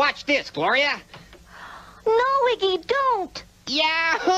Watch this, Gloria. No, Iggy, don't. Yeah.